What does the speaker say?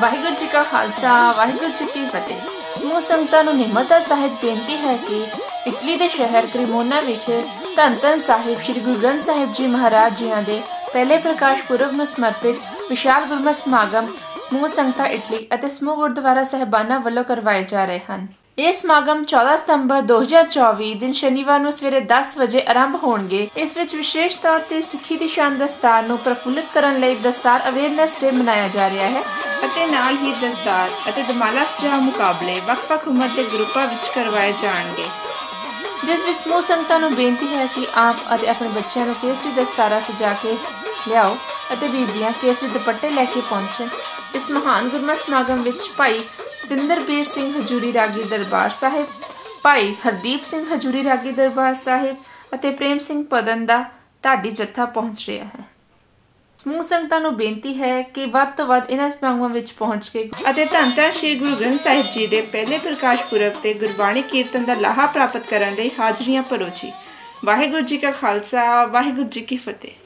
ਵਾਹਿਗੁਰੂ ਜੀ ਕਾ ਖਾਲਸਾ, ਵਾਹਿਗੁਰੂ ਜੀ ਕੀ ਫਤਿਹ। ਸਮੂਹ ਸੰਗਤਾਂ ਨੂੰ ਨਿਮਰਤਾ ਸਾਹਿਤ ਬੇਨਤੀ ਹੈ ਕਿ ਇਟਲੀ ਦੇ ਸ਼ਹਿਰ ਕ੍ਰੀਮੋਨਾ ਵਿਖੇ ਧੰਨ ਧੰਨ ਸਾਹਿਬ ਸ੍ਰੀ ਗੁਰੂ ਗ੍ਰੰਥ ਸਾਹਿਬ ਜੀ ਮਹਾਰਾਜ ਜੀਆਂ ਦੇ ਪਹਿਲੇ ਪ੍ਰਕਾਸ਼ ਪੁਰਬ ਨੂੰ ਸਮਰਪਿਤ ਵਿਸ਼ਾਲ ਗੁਰਮਤਿ ਸਮਾਗਮ ਸਮੂਹ ਸੰਗਤਾਂ ਇਟਲੀ ਅਤੇ ਸਮੂਹ ਗੁਰਦੁਆਰਾ ਸਹਿਬਾਨਾਂ ਵੱਲੋਂ ਕਰਵਾਏ ਜਾ ਰਹੇ ਹਨ। ਇਹ ਸਮਾਗਮ 14 ਸਤੰਬਰ 2024 ਦਿਨ ਸ਼ਨੀਵਾਰ ਨੂੰ ਸਵੇਰੇ 10 ਵਜੇ ਆਰੰਭ ਹੋਣਗੇ। ਇਸ ਵਿੱਚ ਵਿਸ਼ੇਸ਼ ਤੌਰ ਤੇ ਸਿੱਖੀ ਦੀ ਸ਼ਾਨ ਦਸਤਾਰ ਨੂੰ ਪ੍ਰਫੁੱਲਿਤ ਕਰਨ ਲਈ ਦਸਤਾਰ ਅਵੇਅਰਨੈਸ ਡੇ ਮਨਾਇਆ ਜਾ ਰਿਹਾ ਹੈ ਅਤੇ ਨਾਲ ਹੀ ਦਸਤਾਰ ਅਤੇ ਦਮਾਲਾ ਸਜਾ ਮੁਕਾਬਲੇ ਵੱਖ-ਵੱਖ ਉਮਰ ਦੇ ਗਰੁੱਪਾਂ ਵਿੱਚ ਕਰਵਾਏ ਜਾਣਗੇ। ਜਿਸ ਵਿੱਚ ਸਮੂਹ ਸੰਗਤਾਂ ਨੂੰ ਬੇਨਤੀ ਹੈ ਕਿ ਆਪ ਅਤੇ ਆਪਣੇ ਬੱਚਿਆਂ ਨੂੰ ਕੇਸਰੀ ਦਸਤਾਰਾ ਸਜਾ ਕੇ ਲਿਆਓ। ਅਤੇ ਬੀਬੀਆਂ ਕੇਸਰੀ ਦੁਪੱਟੇ ਲੈ ਕੇ ਪਹੁੰਚਣ। ਇਸ ਮਹਾਨ ਗੁਰਮਤਿ ਸਮਾਗਮ ਵਿੱਚ ਭਾਈ ਸਤਿੰਦਰਬੀਰ ਸਿੰਘ ਹਜੂਰੀ ਰਾਗੀ ਦਰਬਾਰ ਸਾਹਿਬ, ਭਾਈ ਹਰਦੀਪ ਸਿੰਘ ਹਜੂਰੀ ਰਾਗੀ ਦਰਬਾਰ ਸਾਹਿਬ ਅਤੇ ਪ੍ਰੇਮ ਸਿੰਘ ਪਦਨ ਦਾ ਢਾਡੀ ਜੱਥਾ ਪਹੁੰਚ ਰਿਹਾ ਹੈ। ਸਮੂਹ ਸੰਗਤਾਂ ਨੂੰ ਬੇਨਤੀ ਹੈ ਕਿ ਵੱਧ ਤੋਂ ਵੱਧ ਇਹਨਾਂ ਸਮਾਗਮਾਂ ਵਿੱਚ ਪਹੁੰਚ ਕੇ ਅਤੇ ਧੰਨ ਧੰਨ ਸ੍ਰੀ ਗੁਰੂ ਗ੍ਰੰਥ ਸਾਹਿਬ ਜੀ ਦੇ ਪਹਿਲੇ ਪ੍ਰਕਾਸ਼ ਪੁਰਬ ਤੇ ਗੁਰਬਾਣੀ ਕੀਰਤਨ ਦਾ ਲਾਹਾ ਪ੍ਰਾਪਤ ਕਰਨ ਲਈ ਹਾਜ਼ਰੀਆਂ ਭਰੋ ਜੀ। ਵਾਹਿਗੁਰੂ ਜੀ ਕਾ ਖਾਲਸਾ, ਵਾਹਿਗੁਰੂ ਜੀ ਕੀ ਫਤਿਹ।